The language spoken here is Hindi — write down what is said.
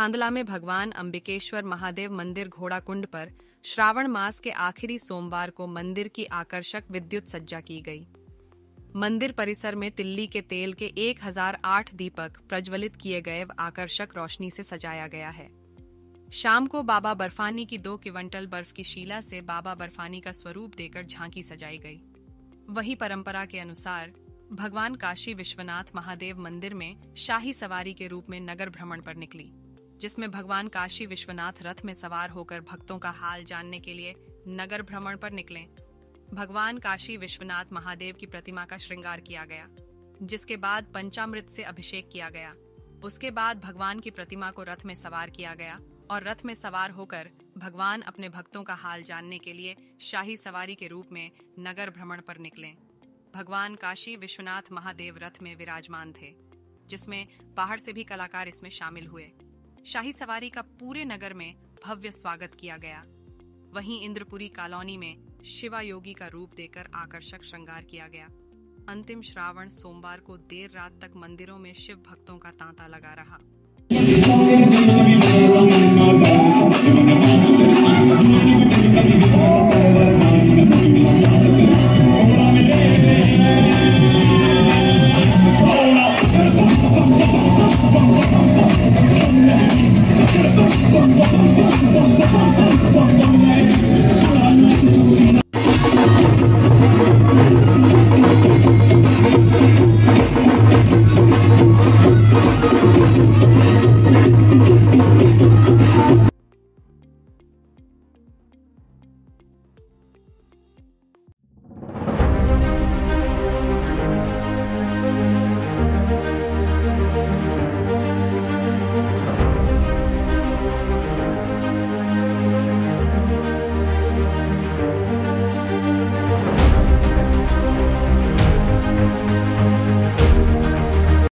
थांदला में भगवान अंबिकेश्वर महादेव मंदिर घोड़ाकुंड पर श्रावण मास के आखिरी सोमवार को मंदिर की आकर्षक विद्युत सज्जा की गई। मंदिर परिसर में तिल्ली के तेल के 1008 दीपक प्रज्वलित किए गए आकर्षक रोशनी से सजाया गया है। शाम को बाबा बर्फानी की दो क्विंटल बर्फ़ की शीला से बाबा बर्फानी का स्वरूप देकर झांकी सजाई गई। वही परंपरा के अनुसार भगवान काशी विश्वनाथ महादेव मंदिर में शाही सवारी के रूप में नगर भ्रमण पर निकली। जिसमें भगवान काशी विश्वनाथ रथ में सवार होकर भक्तों का हाल जानने के लिए नगर भ्रमण पर निकले। भगवान काशी विश्वनाथ महादेव की प्रतिमा का श्रृंगार किया गया, जिसके बाद पंचामृत से अभिषेक किया गया। उसके बाद भगवान की प्रतिमा को रथ में सवार किया गया और रथ में सवार होकर भगवान अपने भक्तों का हाल जानने के लिए शाही सवारी के रूप में नगर भ्रमण पर निकले। भगवान काशी विश्वनाथ महादेव रथ में विराजमान थे, जिसमें बाहर से भी कलाकार इसमें शामिल हुए। शाही सवारी का पूरे नगर में भव्य स्वागत किया गया। वहीं इंद्रपुरी कॉलोनी में शिवा योगी का रूप देकर आकर्षक श्रृंगार किया गया। अंतिम श्रावण सोमवार को देर रात तक मंदिरों में शिव भक्तों का तांता लगा रहा।